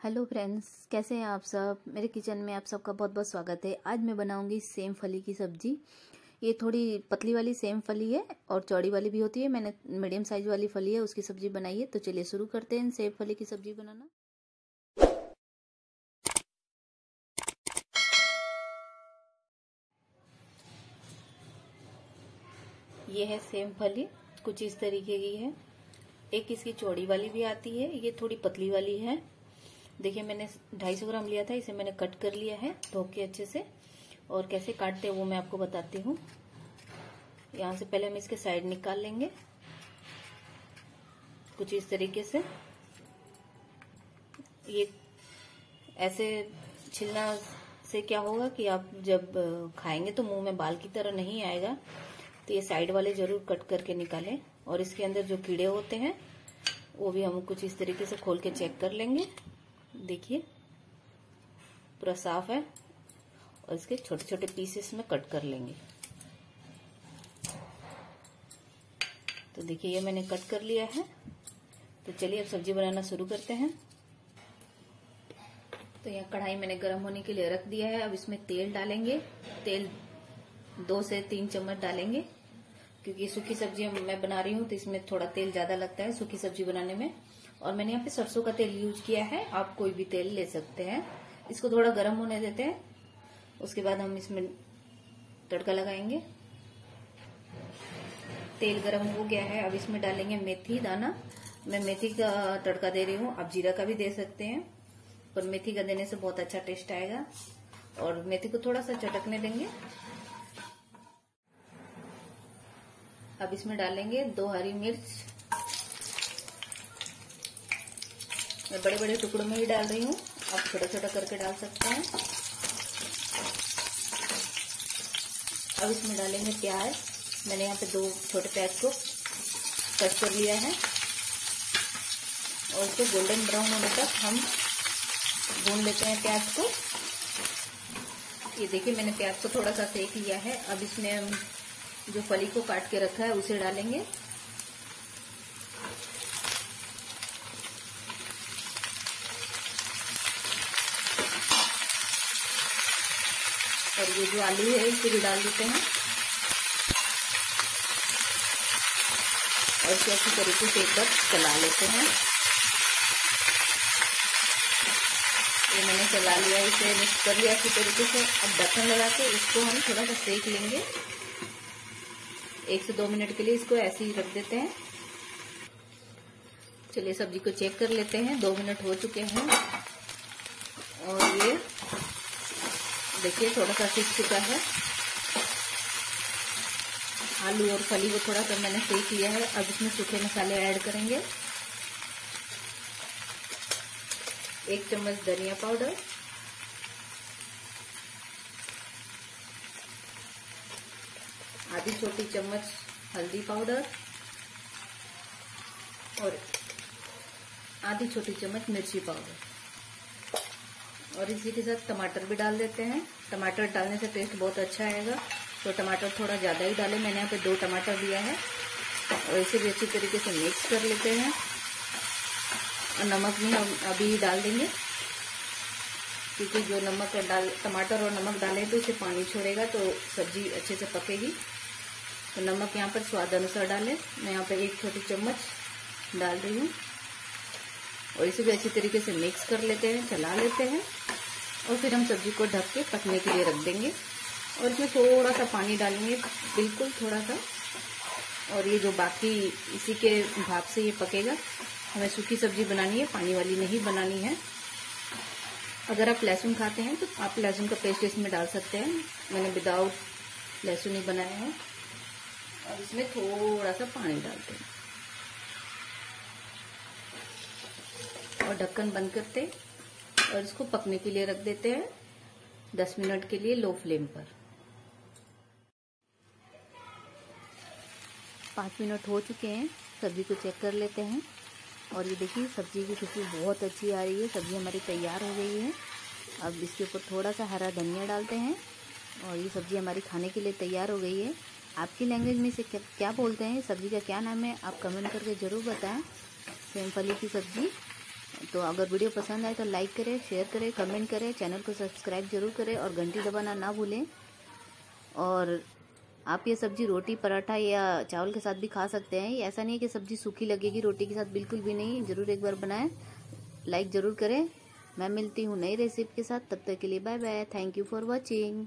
Hello friends, कैसे हैं आप सब? मेरे किचन में आप सबका बहुत बहुत स्वागत है। आज मैं बनाऊँगी सेम फली की सब्ज़ी। ये थोड़ी पतली वाली सेम फली है और चौड़ी वाली भी होती है। मैंने मीडियम साइज़ वाली फली है, उसकी सब्ज़ी बनाई है। तो चलिए शुरू करते हैं सेम फली की सब्ज़ी बनाना। ये है सेम फली, कुछ इस तरीके की है। एक इसकी चौड़ी वाली भी आती है, ये थोड़ी पतली वाली है। देखिए, मैंने 250 ग्राम लिया था, इसे मैंने कट कर लिया है धो के अच्छे से। और कैसे काटते हैं वो मैं आपको बताती हूँ। यहाँ से पहले हम इसके साइड निकाल लेंगे, कुछ इस तरीके से। ये ऐसे छिलना से क्या होगा कि आप जब खाएँगे तो मुँह में बाल की तरह नहीं आएगा तो ये साइड वाले ज़रूर कट करके निकालें। और इसके अंदर जो कीड़े होते हैं, वो भी हम कुछ इस तरीके से खोल के चेक कर लेंगे। देखिए, पूरा साफ़ है और इसके छोटे छोटे पीसेस में कट कर लेंगे। तो देखिए, ये मैंने कट कर लिया है। तो चलिए, अब सब्ज़ी बनाना शुरू करते हैं। तो यहाँ कढ़ाई मैंने गर्म होने के लिए रख दिया है। अब इसमें तेल डालेंगे। तेल दो से तीन चम्मच डालेंगे, क्योंकि सूखी सब्ज़ी मैं बना रही हूँ तो इसमें थोड़ा तेल ज़्यादा लगता है सूखी सब्ज़ी बनाने में। और मैंने यहाँ पे सरसों का तेल यूज़ किया है। आप कोई भी तेल ले सकते हैं। इसको थोड़ा गर्म होने देते हैं। उसके बाद हम इसमें तड़का लगाएँगे। तेल गर्म हो गया है। अब इसमें डालेंगे मेथी दाना। मैं मेथी का तड़का दे रही हूँ। आप जीरा का भी दे सकते हैं। पर मेथी का देने से बहुत अच्छा टेस्ट आएगा। और मेथी को थोड़ा सा चटकने देंगे। अब इसमें डालेंगे दो हरी मिर्च। मैं बड़े बड़े टुकड़ों में ही डाल रही हूँ। आप छोटा छोटा करके डाल सकते हैं। अब इसमें डालेंगे प्याज। मैंने यहाँ पे दो छोटे प्याज को कट कर लिया है। और इसको गोल्डन ब्राउन होने तक हम भून लेते हैं प्याज को। ये देखिए, मैंने प्याज को थोड़ा सा सेक लिया है। अब इसमें हम जो फली को काट के रखा है, उसे डालेंगे। और ये जो आलू है इसे भी डाल देते हैं। और इसे अच्छी तरीके से एक बार चला लेते हैं। ये मैंने चला लिया इसे, मिक्स कर लिया अच्छी तरीके से। अब ढक्कन लगा के इसको हम थोड़ा सा सेक लेंगे। एक से दो मिनट के लिए इसको ऐसे ही रख देते हैं। चलिए सब्ज़ी को चेक कर लेते हैं। दो मिनट हो चुके हैं। और ये देखिए थोड़ा सा सीख चुका है। आलू और फली को थोड़ा सा मैंने सेक लिया है। अब इसमें सूखे मसाले ऐड करेंगे। एक चम्मच धनिया पाउडर। आधी छोटी चम्मच हल्दी पाउडर। और आधी छोटी चम्मच मिर्ची पाउडर। और इसी के साथ टमाटर भी डाल देते हैं। टमाटर डालने से टेस्ट बहुत अच्छा आएगा। तो टमाटर थोड़ा ज़्यादा ही डालें। मैंने यहाँ पे दो टमाटर दिया है। और इसे भी अच्छी तरीके से मिक्स कर लेते हैं। और नमक भी हम अभी ही डाल देंगे। क्योंकि जो नमक डाल, टमाटर और नमक डालें तो इसे पानी छोड़ेगा तो सब्ज़ी अच्छे से पकेगी। तो नमक यहाँ पर स्वाद अनुसार डालें। मैं यहाँ पर एक छोटी चम्मच डाल रही हूँ। और इसे भी अच्छी तरीके से मिक्स कर लेते हैं, चला लेते हैं। और फिर हम सब्ज़ी को ढक के पकने के लिए रख देंगे। और इसमें थोड़ा सा पानी डालेंगे, बिल्कुल थोड़ा सा और ये जो बाकी इसी के भाप से ये पकेगा, हमें सूखी सब्ज़ी बनानी है, पानी वाली नहीं बनानी है। अगर आप लहसुन खाते हैं तो आप लहसुन का पेस्ट इसमें डाल सकते हैं। मैंने विदाउट लहसुन ही बनाया है। और इसमें थोड़ा सा पानी डालते हैं। और ढक्कन बंद करते और इसको पकने के लिए रख देते हैं दस मिनट के लिए लो फ्लेम पर। पाँच मिनट हो चुके हैं सब्ज़ी को चेक कर लेते हैं। और ये देखिए सब्ज़ी की खुशबू बहुत अच्छी आ रही है सब्ज़ी हमारी तैयार हो गई है। अब इसके ऊपर थोड़ा सा हरा धनिया डालते हैं और ये सब्ज़ी हमारी खाने के लिए तैयार हो गई है। आपकी लैंग्वेज में इसे क्या, बोलते हैं? सब्ज़ी का क्या नाम है? आप कमेंट करके ज़रूर बताएँ। सेम फली की सब्ज़ी। तो अगर वीडियो पसंद आए तो लाइक करें, शेयर करें, कमेंट करें, चैनल को सब्सक्राइब ज़रूर करें और घंटी दबाना ना भूलें। और आप ये सब्ज़ी रोटी, पराठा या चावल के साथ भी खा सकते हैं। ऐसा नहीं है कि सब्ज़ी सूखी लगेगी, रोटी के साथ बिल्कुल भी नहीं। ज़रूर एक बार बनाएँ। लाइक ज़रूर करें। मैं मिलती हूँ नई रेसिपी के साथ। तब तक के लिए bye bye thank you for watching